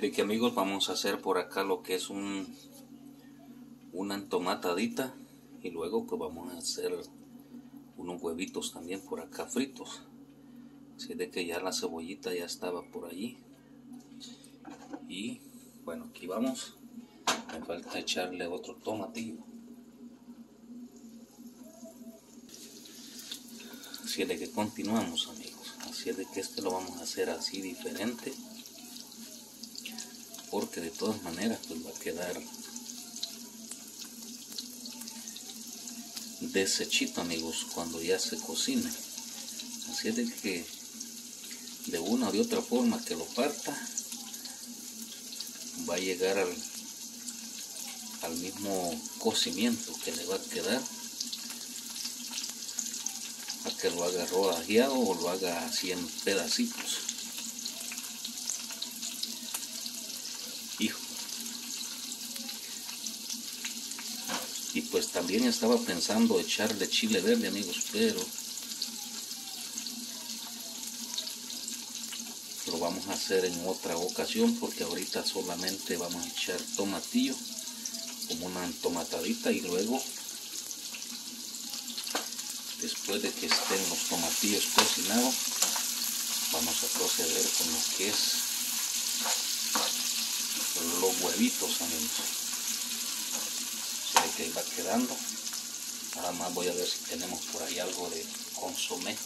De que amigos vamos a hacer por acá lo que es un una entomatadita y luego pues vamos a hacer unos huevitos también por acá fritos. Así de que ya la cebollita ya estaba por allí. Y bueno, aquí vamos. Me falta echarle otro tomatillo. Así de que continuamos amigos. Así de que este lo vamos a hacer así diferente. Porque de todas maneras pues va a quedar desechito amigos cuando ya se cocine. Así de que de una o de otra forma que lo parta va a llegar al, al mismo cocimiento que le va a quedar a que lo haga rodajeado o lo haga así en pedacitos hijo y pues también estaba pensando echarle chile verde amigos pero lo vamos a hacer en otra ocasión porque ahorita solamente vamos a echar tomatillo como una entomatadita y luego después de que estén los tomatillos cocinados vamos a proceder con lo que es los huevitos amigos que va quedando nada más voy a ver si tenemos por ahí algo de consomé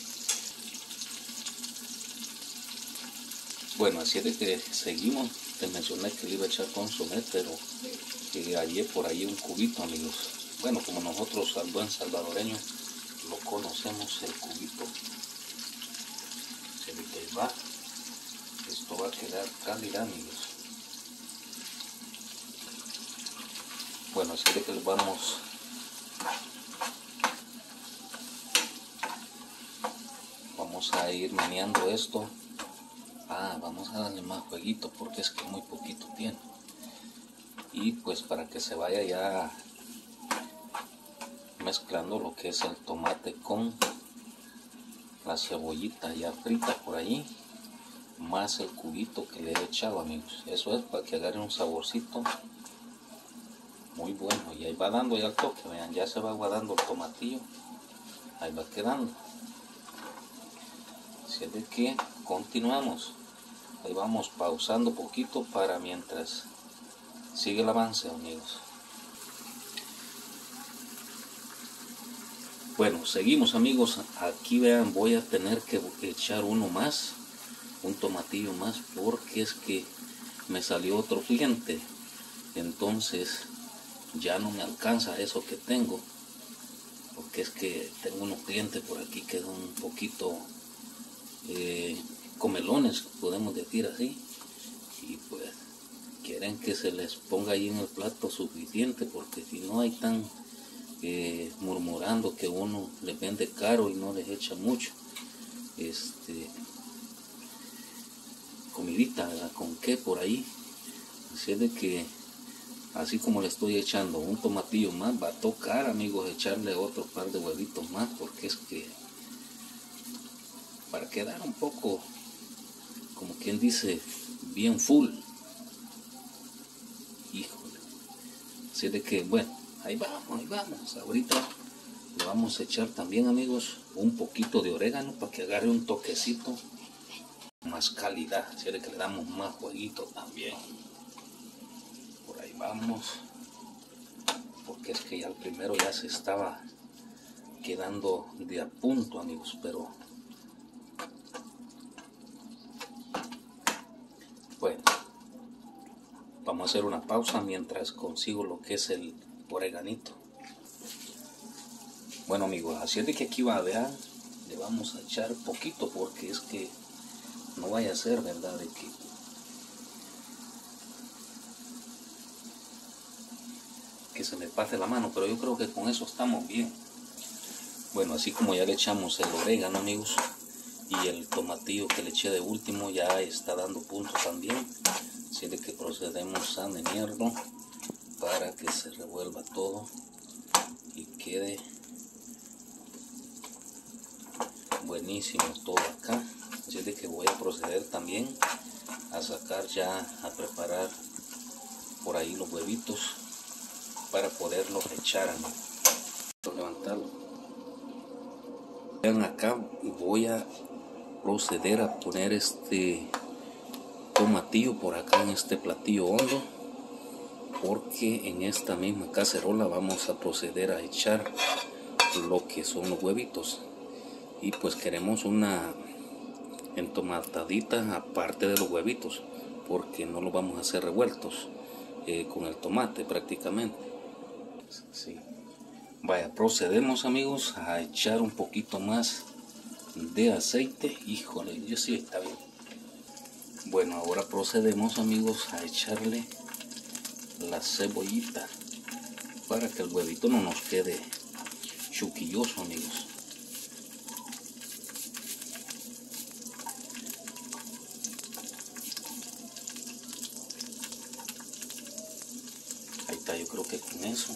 Bueno, así es de que seguimos. Te mencioné que le iba a echar consomé, pero que hallé por ahí un cubito, amigos. Bueno, como nosotros al buen salvadoreño lo conocemos, el cubito. Se ve que va. Esto va a quedar calidad, amigos. Bueno, de que vamos vamos a ir meneando esto ah, vamos a darle más jueguito porque es que muy poquito tiene. Y pues para que se vaya ya mezclando lo que es el tomate con la cebollita ya frita por ahí, más el cubito que le he echado amigos. Eso es para que agarre un saborcito muy bueno. Y ahí va dando ya el toque, vean, ya se va guardando el tomatillo. Ahí va quedando. Así es de que continuamos. Ahí vamos pausando poquito para mientras sigue el avance, amigos. Bueno, seguimos amigos. Aquí vean, voy a tener que echar uno más, un tomatillo más, porque es que me salió otro cliente. Entonces ya no me alcanza eso que tengo. Porque es que tengo unos clientes por aquí que son un poquito eh, comelones, podemos decir así, y pues quieren que se les ponga ahí en el plato suficiente, porque si no hay tan eh, murmurando que uno les vende caro y no les echa mucho. Este, comidita, con qué por ahí. Así de que, así como le estoy echando un tomatillo más, va a tocar, amigos, echarle otro par de huevitos más, porque es que para quedar un poco como quien dice, bien full. Híjole. Así de que, bueno, ahí vamos, ahí vamos. Ahorita le vamos a echar también, amigos, un poquito de orégano para que agarre un toquecito más calidad. Así de que le damos más jueguito también. Vamos. Porque es que ya el primero ya se estaba quedando de a punto, amigos, pero Bueno, vamos a hacer una pausa mientras consigo lo que es el oreganito. Bueno amigos, así es de que aquí va a ver, le vamos a echar poquito porque es que no vaya a ser verdad de que que se me pase la mano, pero yo creo que con eso estamos bien. Bueno, así como ya le echamos el orégano amigos, y el tomatillo que le eché de último ya está dando punto también. Así de que procedemos a menearlo para que se revuelva todo y quede buenísimo todo acá. Así de que voy a proceder también a sacar ya, a preparar por ahí los huevitos para poderlos echar a levantarlo. Vean acá, voy a proceder a poner este tomatillo por acá en este platillo hondo porque en esta misma cacerola vamos a proceder a echar lo que son los huevitos. Y pues queremos una entomatadita aparte de los huevitos porque no lo vamos a hacer revueltos eh, con el tomate prácticamente sí. vaya procedemos amigos a echar un poquito más de aceite. Híjole yo sí está bien. Bueno ahora procedemos amigos a echarle la cebollita para que el huevito no nos quede chuquilloso amigos. Ahí está yo creo que con eso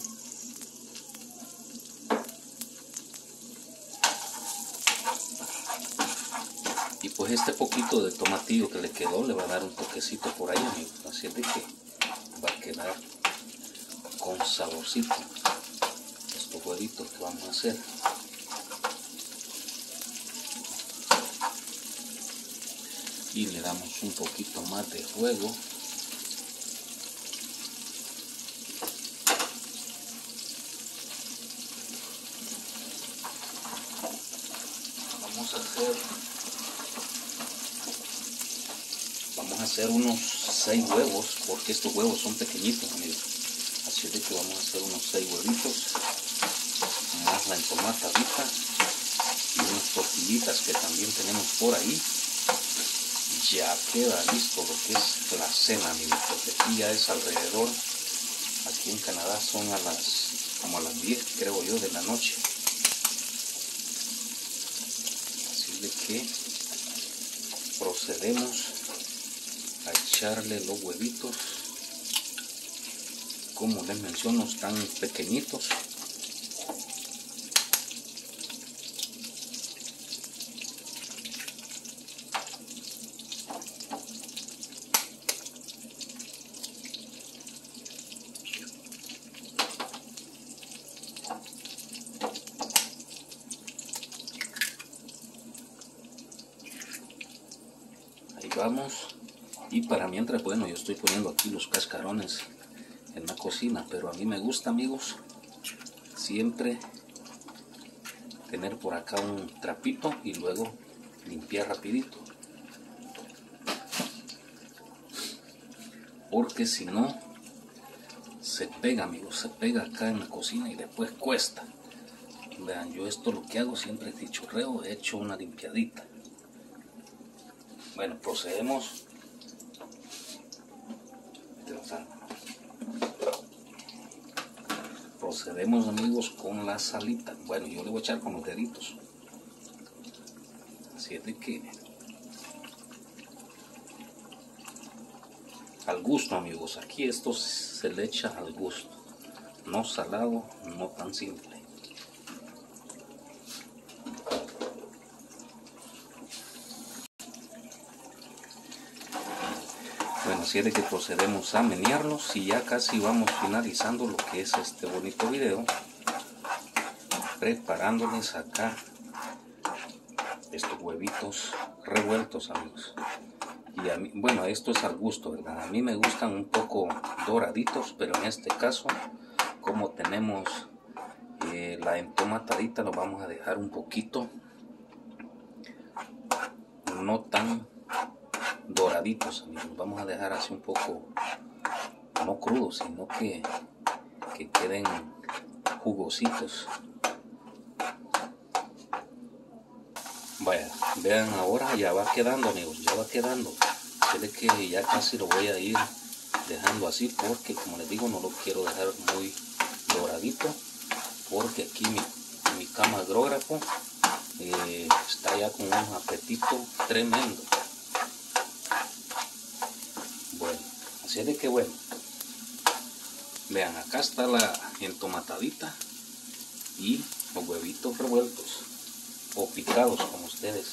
y pues este poquito de tomatillo que le quedó le va a dar un toquecito por ahí amigos así de que va a quedar con saborcito. Estos huevitos que vamos a hacer. Y le damos un poquito más de fuego vamos a hacer vamos a hacer unos 6 huevos porque estos huevos son pequeñitos amigos así de que vamos a hacer unos 6 huevitos más la entomatadita y unas tortillitas que también tenemos por ahí. Ya queda listo lo que es la cena amigos porque aquí ya es alrededor. Aquí en Canadá son a las como a las 10 creo yo de la noche. Así de que procedemos echarle los huevitos. Como les menciono están pequeñitos. Ahí vamos y para mientras bueno yo estoy poniendo aquí los cascarones en la cocina pero a mí me gusta amigos siempre tener por acá un trapito y luego limpiar rapidito. Porque si no se pega amigos se pega acá en la cocina y después cuesta. Vean yo esto lo que hago siempre es dichorreo he hecho una limpiadita bueno procedemos procedemos amigos con la salita. Bueno yo le voy a echar con los deditos. Así es de que al gusto amigos aquí esto se le echa al gusto. No salado no tan simple De que procedemos a menearlos y ya casi vamos finalizando lo que es este bonito video. Preparándoles acá estos huevitos revueltos, amigos. Y a mí, bueno, esto es al gusto, ¿verdad? A mí me gustan un poco doraditos, pero en este caso, como tenemos eh, la entomatadita, lo vamos a dejar un poquito no tan amigos. Vamos a dejar así un poco, no crudos, sino que, que queden jugositos. Vaya, vean ahora ya va quedando amigos, ya va quedando. Quiere que ya casi lo voy a ir dejando así porque como les digo no lo quiero dejar muy doradito porque aquí mi, mi camarógrafo eh, está ya con un apetito tremendo. Así de que bueno. Vean, acá está la entomatadita y los huevitos revueltos o picados como ustedes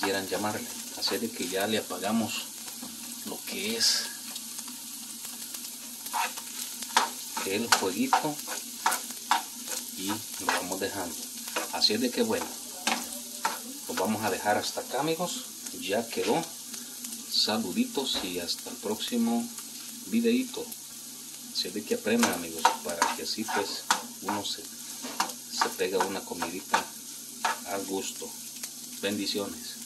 quieran llamarle. Así de que ya le apagamos lo que es el fueguito y lo vamos dejando. Así de que bueno, lo vamos a dejar hasta acá amigos. Ya quedó. Saluditos y hasta el próximo videito. Así de que aprendan amigos para que así pues uno se, se pega una comidita al gusto. Bendiciones.